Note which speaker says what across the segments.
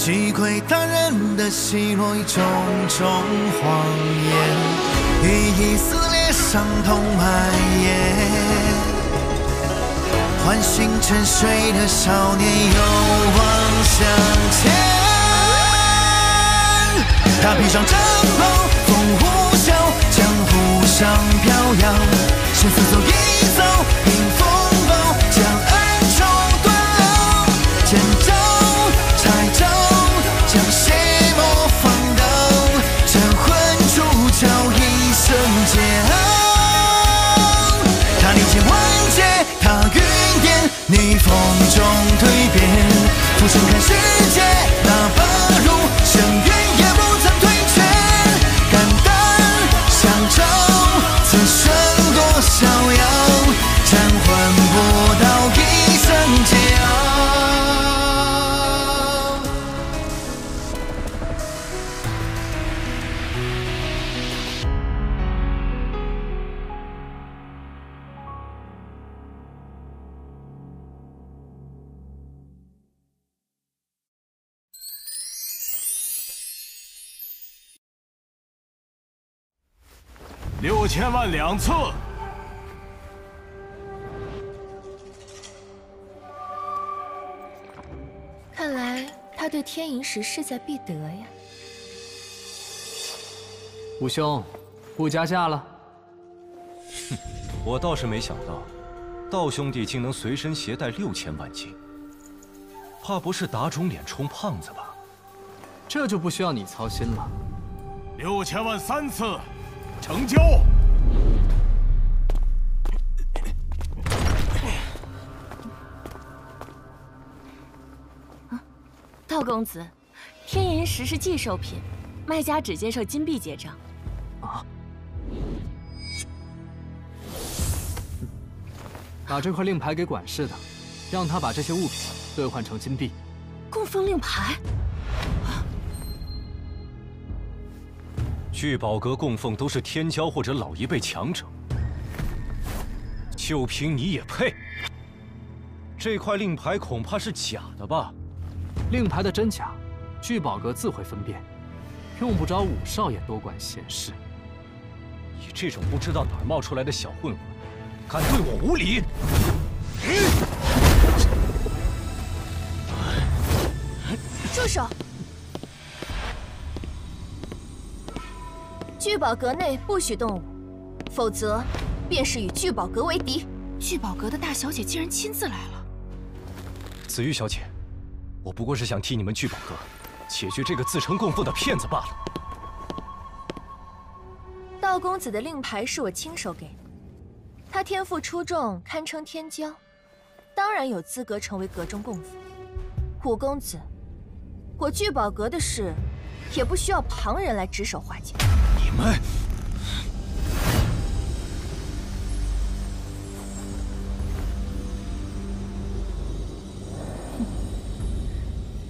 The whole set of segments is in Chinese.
Speaker 1: 击溃他人的奚落种种谎言，一一撕裂，伤痛蔓延。唤醒沉睡的少年，勇往向前。他披上战袍，风呼啸，江湖上飘扬，生死走一
Speaker 2: 六千万两次，
Speaker 3: 看来他对天银石势在必得呀。
Speaker 4: 五兄，不加价了。
Speaker 5: 哼我倒是没想到，道兄弟竟能随身携带六千万金，怕不是打肿脸充胖子吧？
Speaker 4: 这就不需要你操心了。
Speaker 2: 六千万三次，成交。
Speaker 3: 道公子，天银石是寄售品，卖家只接受金币结账。
Speaker 4: 啊把这块令牌给管事的，让他把这些物品兑换成金币。
Speaker 3: 供奉令牌，
Speaker 5: 聚宝阁供奉都是天骄或者老一辈强者，就凭你也配？这块令牌恐怕是假的吧？
Speaker 4: 令牌的真假，聚宝阁自会分辨，用不着五少爷多管闲事。
Speaker 5: 你这种不知道哪儿冒出来的小混混，敢对我无礼！
Speaker 3: 住手！聚宝阁内不许动武，否则便是与聚宝阁为敌。
Speaker 6: 聚宝阁的大小姐竟然亲自来了，
Speaker 5: 紫玉小姐，我不过是想替你们聚宝阁解决这个自称供奉的骗子罢了。
Speaker 3: 道公子的令牌是我亲手给的，他天赋出众，堪称天骄，当然有资格成为阁中供奉。五公子，我聚宝阁的事，也不需要旁人来指手画脚。
Speaker 5: 们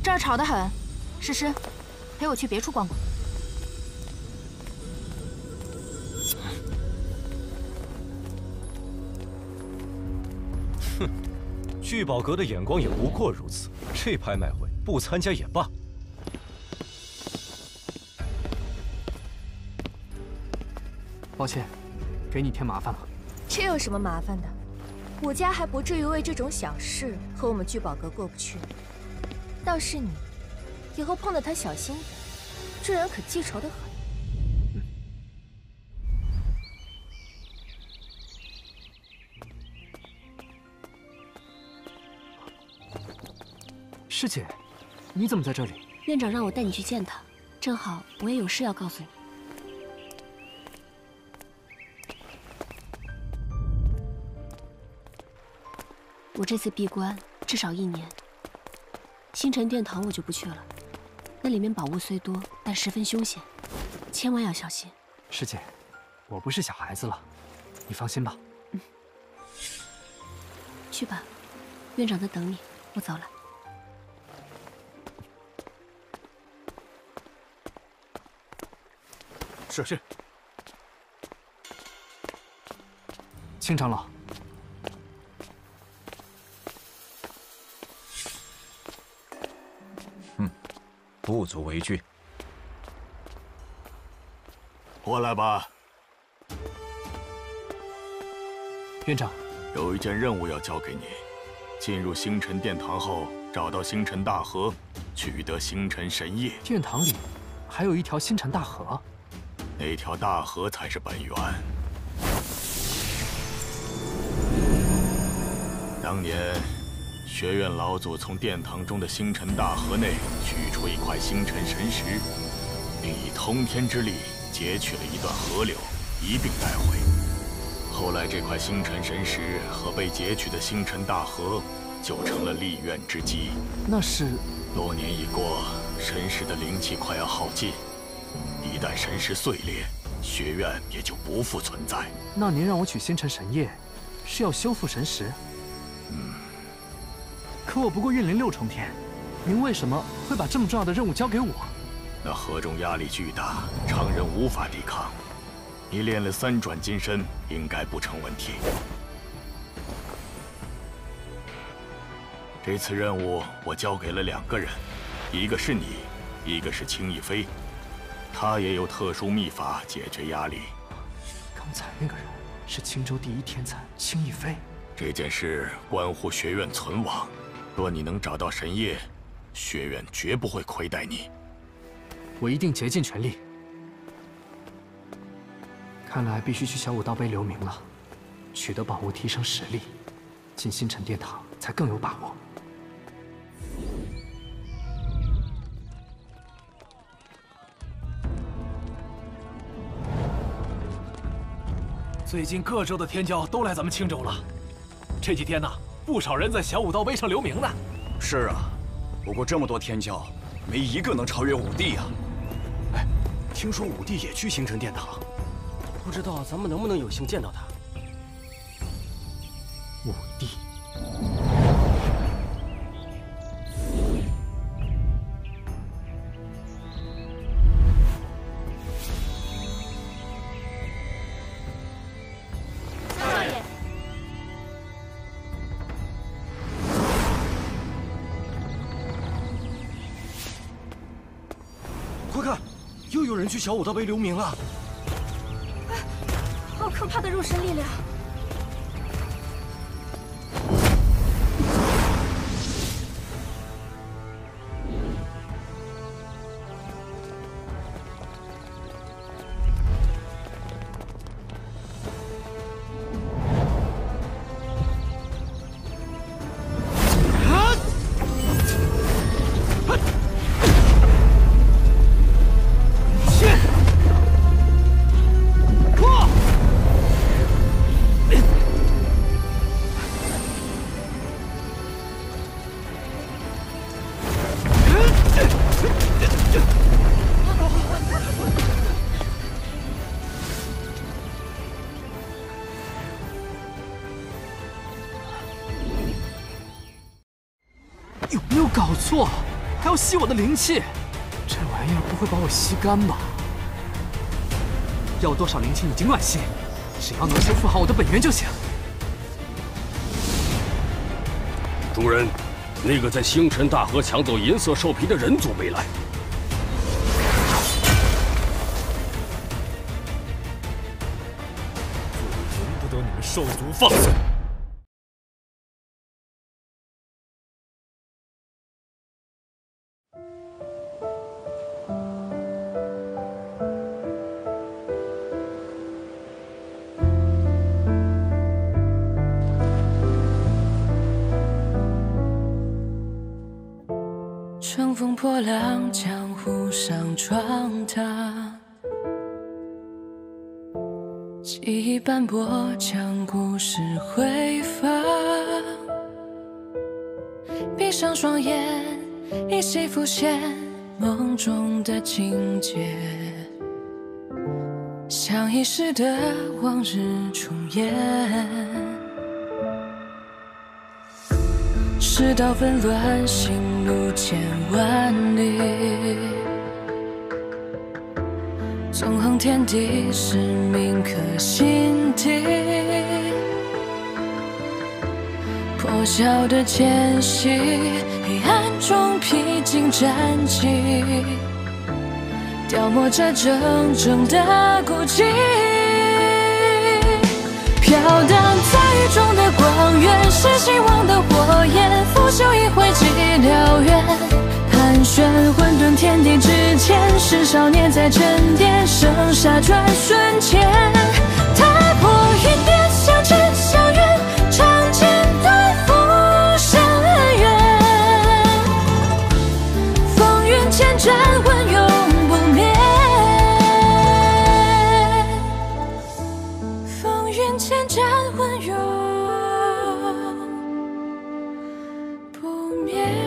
Speaker 6: 这儿吵得很。诗诗，陪我去别处逛逛。
Speaker 5: 哼聚宝阁的眼光也不过如此，这拍卖会不参加也罢。
Speaker 4: 抱歉，给你添麻烦了。
Speaker 3: 这有什么麻烦的？我家还不至于为这种小事和我们聚宝阁过不去。倒是你，以后碰到他小心点，这人可记仇的很。
Speaker 4: 师姐，你怎么在这里？
Speaker 7: 院长让我带你去见他，正好我也有事要告诉你。我这次闭关至少一年，星辰殿堂我就不去了，那里面宝物虽多，但十分凶险，千万要小心。
Speaker 4: 师姐，我不是小孩子了，你放心吧。
Speaker 7: 嗯去吧，院长在等你，我走了。
Speaker 4: 是是。青长老，
Speaker 8: 不足为惧。
Speaker 2: 过来吧，
Speaker 4: 院长，
Speaker 2: 有一件任务要交给你。进入星辰殿堂后，找到星辰大河，取得星辰神液。
Speaker 4: 殿堂里还有一条星辰大河，
Speaker 2: 那条大河才是本源。当年，学院老祖从殿堂中的星辰大河内取出一块星辰神石，并以通天之力截取了一段河流，一并带回。后来，这块星辰神石和被截取的星辰大河，就成了立院之基。
Speaker 4: 那是
Speaker 2: 多年已过，神石的灵气快要耗尽，一旦神石碎裂，学院也就不复存在。
Speaker 4: 那您让我取星辰神液，是要修复神石？
Speaker 2: 嗯。
Speaker 4: 可我不过运灵六重天，您为什么会把这么重要的任务交给我？
Speaker 2: 那河中压力巨大，常人无法抵抗。你练了三转金身，应该不成问题。这次任务我交给了两个人，一个是你，一个是青逸飞，他也有特殊秘法解决压力。
Speaker 4: 刚才那个人是青州第一天才青逸飞。
Speaker 2: 这件事关乎学院存亡，若你能找到神液，学院绝不会亏待你。
Speaker 4: 我一定竭尽全力。看来必须去小武道碑留名了，取得宝物提升实力，进星辰殿堂才更有把握。
Speaker 9: 最近各州的天骄都来咱们青州了，这几天呢，不少人在小武道碑上留名呢。
Speaker 8: 是啊，不过这么多天骄，没一个能超越武帝啊。
Speaker 9: 哎，听说武帝也去星辰殿堂。
Speaker 10: 不知道咱们能不能有幸见到他。
Speaker 4: 武帝，
Speaker 9: 有人去小武道碑留名了。
Speaker 3: 好可怕的肉身力量！
Speaker 4: 有没有搞错？还要吸我的灵气？这玩意儿不会把我吸干吧？要多少灵气你尽管吸，只要能修复好我的本源就行。
Speaker 11: 主人，那个在星辰大河抢走银色兽皮的人族没来。
Speaker 9: 容不得你们兽族放肆！
Speaker 12: 风破浪，江湖上闯荡，记忆斑驳，将故事回放。闭上双眼，依稀浮现梦中的情节，像遗失的往日重演。世道纷乱，心路千万里，纵横天地，是铭刻心底。破晓的间隙，黑暗中披荆斩棘，雕磨着铮铮的孤寂。飘荡在雨中的光源，是希望的火焰，拂袖一挥即燎原。盘旋混沌天地之间，是少年在沉淀，盛夏转瞬间。不灭